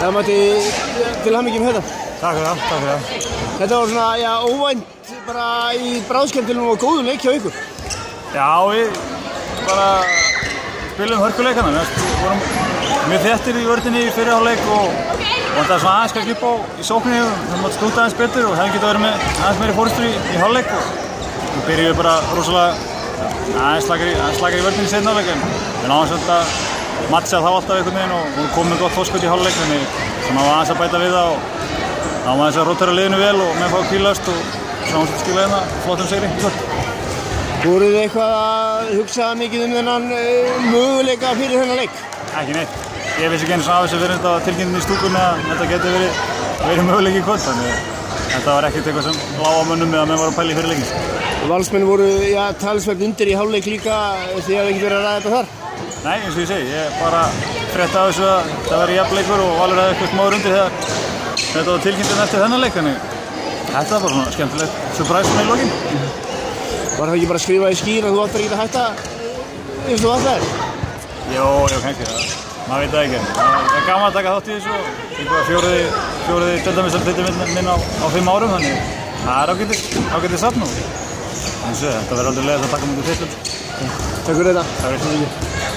Það mætti til ham ekki um þetta. Takk fyrir það, takk fyrir það. Þetta var svona, já, óvænt bara í bráðskemmtilum og góðum leik hjá ykkur. Já, við bara spilum hörkuleikana. Við vorum mjög þettir í vördinni í fyrirháleik og það er svona aðeins að klippa á í sókninni og það mátt stúta aðeins betur og hefði getið að vera með aðeins meiri fórstur í, í háleik og við byrjum bara rosalega aðeins slakar í vördinni setna áleik en við náðum svolítið að matcha þá alltaf einhvern veginn og við komum með gott fórskot í háleik þannig svona var aðeins að bæta við það og þá var þess að rotera liðinu vel og með fá kvílast og svona svolítið skilja hérna flottum segri. Voruð þið eitthvað að hugsa mikið um þennan uh, möguleika fyrir þennan leik? Ekki neitt. Ég vissi ekki eins og af þess að vera þetta tilkynntin í stúkunni að þetta getur verið, verið möguleik í kvöld þannig þetta var ekkert eitthvað sem lág á mönnum eða með var að pæla í fyrir leikin. Valsmenn voru, já, talsvert undir í háluleik líka því að það ekki verið að ræða þetta þar? Nei, eins og ég segi, ég bara frétta af þessu að það verið jafnleikur og Valur hefði eitthvað smáður undir þegar þetta var tilkynntin eftir þennan leik þannig þetta var bara svona skemmtilegt surprise með í lokin. Var það ekki bara að skrifa í skýr að þú ekki að hætta eins og þú ætlaðir? Jó, jó, kannski það. Maður veit það ekki. Það er gaman að taka þátt í þessu og einhverja fjóriði, fjóriði döldamistartittir minn á, á fimm árum þannig það er ágættið, ágættið satt nú. En svo, þetta verður aldrei leiðast að taka. Takk fyrir þetta. Takk fyrir þetta.